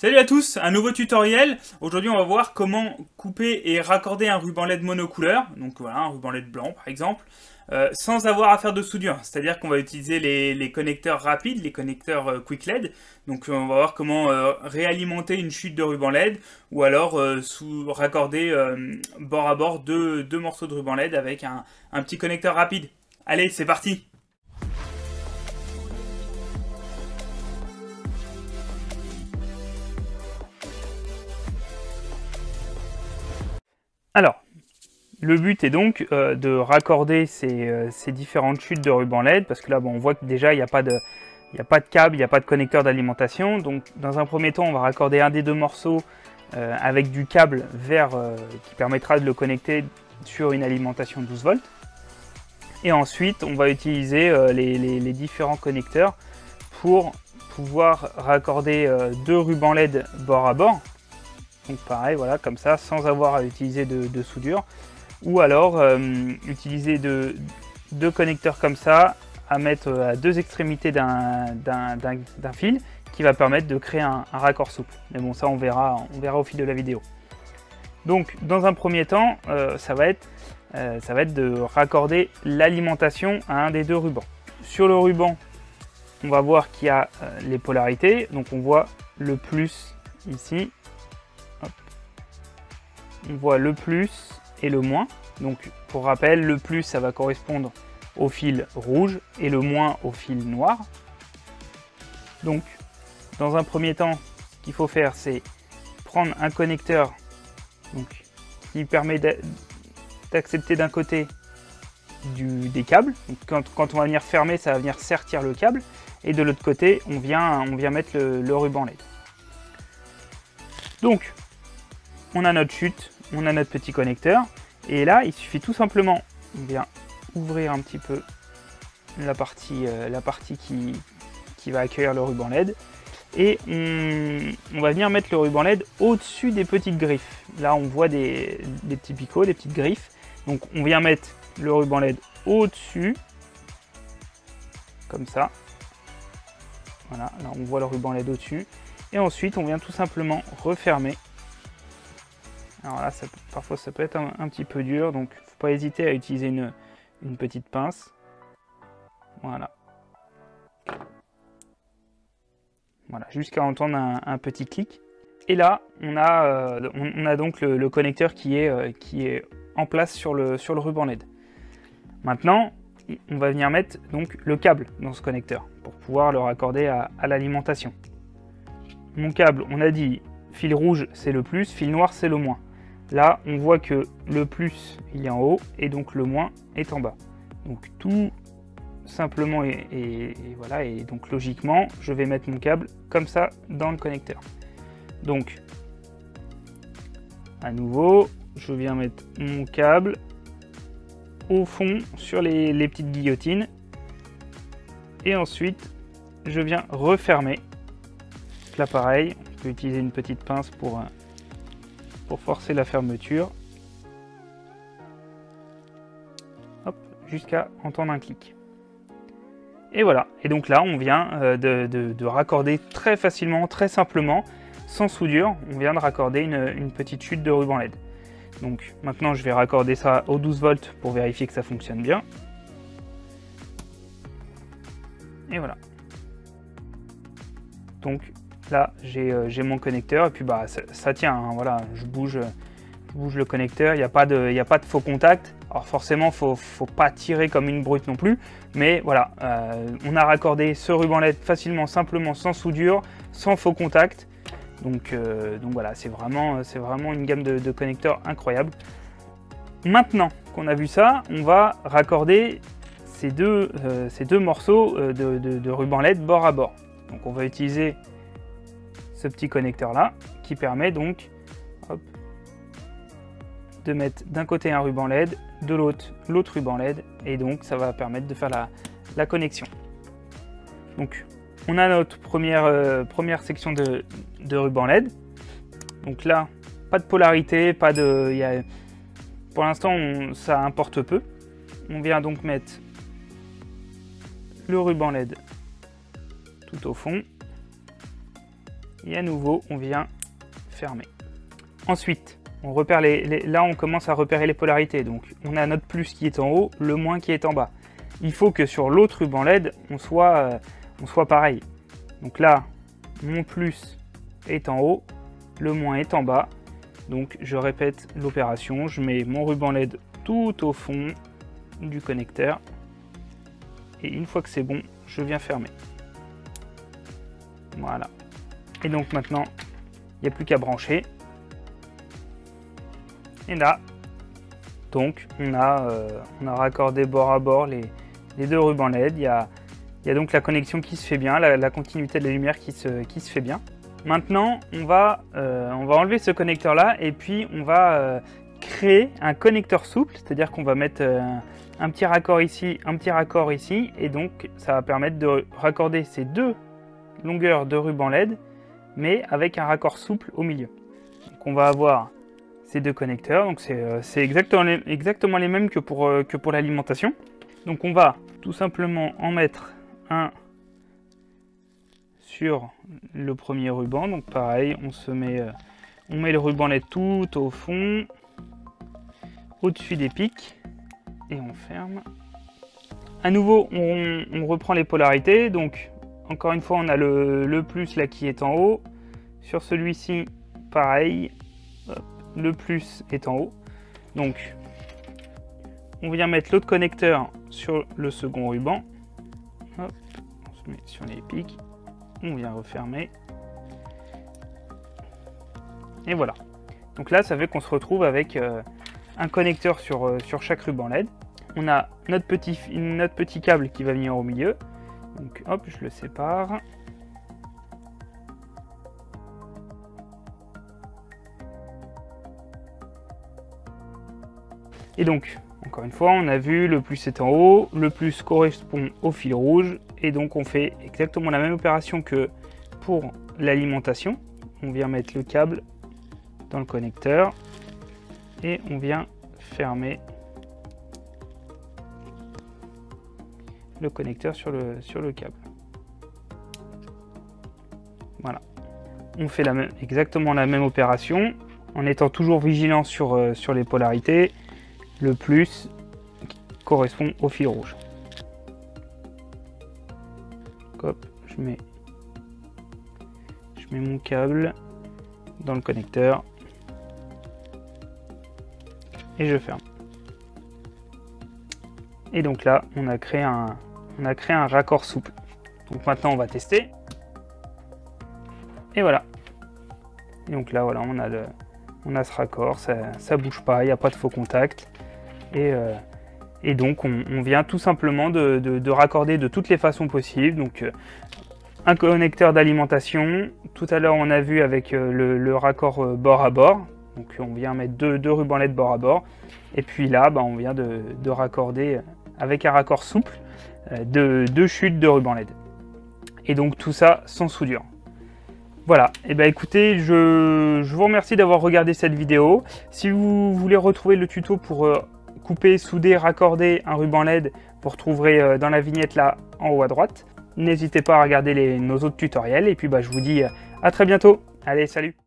Salut à tous, un nouveau tutoriel. Aujourd'hui, on va voir comment couper et raccorder un ruban LED monocouleur, donc voilà, un ruban LED blanc par exemple, euh, sans avoir à faire de soudure. C'est-à-dire qu'on va utiliser les, connecteurs rapides, les connecteurs euh, Quick LED. Donc on va voir comment euh, réalimenter une chute de ruban LED ou alors raccorder bord à bord deux, morceaux de ruban LED avec un petit connecteur rapide. Allez, c'est parti Alors, le but est donc euh, de raccorder euh, ces, différentes chutes de ruban LED, parce que là, on voit que déjà, il n'y a, pas de, câble, il n'y a pas de connecteur d'alimentation. Donc, dans un premier temps, on va raccorder un des deux morceaux euh, avec du câble vert qui permettra de le connecter sur une alimentation 12 volts. Et ensuite, on va utiliser les, différents connecteurs pour pouvoir raccorder deux rubans LED bord à bord. Donc pareil, voilà, comme ça, sans avoir à utiliser de, soudure. Ou alors euh, utiliser deux, connecteurs comme ça à mettre euh, à deux extrémités d'un fil qui va permettre de créer un, raccord souple. Mais bon, ça on verra, on verra au fil de la vidéo. Donc dans un premier temps, euh, ça, va être, ça va être de raccorder l'alimentation à un des deux rubans. Sur le ruban, on va voir qu'il y a les polarités. Donc on voit le plus ici on voit le plus et le moins. Donc pour rappel, le plus ça va correspondre au fil rouge et le moins au fil noir. Donc dans un premier temps, ce qu'il faut faire c'est prendre un connecteur qui permet d'accepter d'un côté des câbles. quand, on va venir fermer, ça va venir sertir le câble. Et de l'autre côté, on vient, mettre le, le ruban LED. Donc, on a notre chute, on a notre petit connecteur. Et là, il suffit tout simplement de ouvrir un petit peu la partie, euh, qui, va accueillir le ruban LED. Et on, va venir mettre le ruban LED au-dessus des petites griffes. Là, on voit des, des, petits picots, des petites griffes. Donc, on vient mettre le ruban LED au-dessus, comme ça. Voilà, là, on voit le ruban LED au-dessus. Et ensuite, on vient tout simplement refermer alors là, parfois ça peut être un, petit peu dur, donc faut pas hésiter à utiliser une, petite pince. Voilà. Voilà, jusqu'à entendre un, petit clic. Et là, on a, euh, donc le, connecteur qui est, euh, en place sur le, ruban LED. Maintenant, on va venir mettre donc le câble dans ce connecteur pour pouvoir le raccorder à l'alimentation. Mon câble, on a dit fil rouge c'est le plus, fil noir c'est le moins. Là, on voit que le plus, il est en haut, et donc le moins est en bas. Donc tout simplement, et, voilà, et donc logiquement, je vais mettre mon câble comme ça dans le connecteur. Donc, à nouveau, je viens mettre mon câble au fond sur les, petites guillotines. Et ensuite, je viens refermer. Là, pareil, on peut utiliser une petite pince pour pour forcer la fermeture. jusqu'à entendre un clic. Et voilà, et donc là on vient euh, de, raccorder très facilement, très simplement, sans soudure, on vient de raccorder une, petite chute de ruban LED. Donc maintenant je vais raccorder ça au 12 volts pour vérifier que ça fonctionne bien. Et voilà. Donc Là, euh, j'ai mon connecteur et puis bah ça, tient. Hein, voilà, je bouge, bouge le connecteur. Il n'y a pas de, a pas de faux contact. Alors forcément, faut, faut pas tirer comme une brute non plus. Mais voilà, euh, on a raccordé ce ruban LED facilement, simplement, sans soudure, sans faux contact. Donc, euh, donc voilà, c'est vraiment, vraiment une gamme de, connecteurs incroyable. Maintenant qu'on a vu ça, on va raccorder ces deux, ces deux morceaux de, ruban LED bord à bord. Donc on va utiliser ce petit connecteur là qui permet donc de mettre d'un côté un ruban LED, de l'autre l'autre ruban LED et donc ça va permettre de faire la, connexion. Donc on a notre première, euh, première section de, ruban LED. Donc là, pas de polarité, pas de. Y a, pour l'instant, ça importe peu. On vient donc mettre le ruban LED tout au fond Et à nouveau, on vient fermer. Ensuite, on repère les, là, on commence à repérer les polarités. Donc, on a notre plus qui est en haut, le moins qui est en bas. Il faut que sur l'autre ruban LED, on soit, euh, on soit pareil. Donc là, mon plus est en haut, le moins est en bas. Donc, je répète l'opération. Je mets mon ruban LED tout au fond du connecteur. Et une fois que c'est bon, je viens fermer. Voilà. Et donc maintenant, il n'y a plus qu'à brancher. Et là, donc on a, euh, on a raccordé bord à bord les, deux rubans LED. Il y, a, il donc la connexion qui se fait bien, la, continuité de la lumière qui se, qui se fait bien. Maintenant, on va, euh, on va enlever ce connecteur là et puis on va euh, créer un connecteur souple, c'est-à-dire qu'on va mettre un petit raccord ici, un petit raccord ici, et donc ça va permettre de raccorder ces deux longueurs de ruban LED, mais avec un raccord souple au milieu. Donc on va avoir ces deux connecteurs, donc c'est euh, exactement, les, mêmes que pour, euh, que pour l'alimentation. Donc on va tout simplement en mettre un sur le premier ruban, donc pareil, on se met, euh, on met le ruban LED tout au fond, au-dessus des pics, et on ferme. À nouveau, on, reprend les polarités. Donc, encore une fois, on a le, plus là qui est en haut. Sur celui-ci, pareil. le plus est en haut. Donc, on vient mettre l'autre connecteur sur le second ruban. on se met sur les pics. On vient refermer. Et voilà. Donc là, ça fait qu'on se retrouve avec euh, un connecteur sur, euh, sur chaque ruban LED on a notre petit, notre petit câble qui va venir au milieu. Donc hop, je le sépare. Et donc, encore une fois, on a vu le plus est en haut, le plus correspond au fil rouge, et donc on fait exactement la même opération que pour l'alimentation. On vient mettre le câble dans le connecteur, et on vient fermer le connecteur sur le, sur le câble. Voilà. On fait exactement la même opération en étant toujours vigilant sur, euh, les polarités. Le plus correspond au fil rouge. Je mets, je mets mon câble dans le connecteur et je ferme. Et donc là, on a créé un, on a créé un raccord souple. Donc maintenant, on va tester. Et voilà. Et donc là, voilà, on a, le, on a ce raccord, ça, ne bouge pas, il n'y a pas de faux contact. Et, euh, et donc, on, vient tout simplement de, raccorder de toutes les façons possibles. Donc, euh, un connecteur d'alimentation. Tout à l'heure, on a vu avec euh, le, raccord bord à bord. Donc, on vient mettre deux, deux rubans LED bord à bord. Et puis là, bah, on vient de raccorder avec un raccord souple de deux chutes de ruban LED. Et donc tout ça sans soudure. Voilà, et eh ben écoutez, je, vous remercie d'avoir regardé cette vidéo. Si vous voulez retrouver le tuto pour euh, couper, souder, raccorder un ruban LED, vous retrouverez euh, dans la vignette là en haut à droite. N'hésitez pas à regarder nos autres tutoriels et puis bah, je vous dis euh, à très bientôt. Allez, salut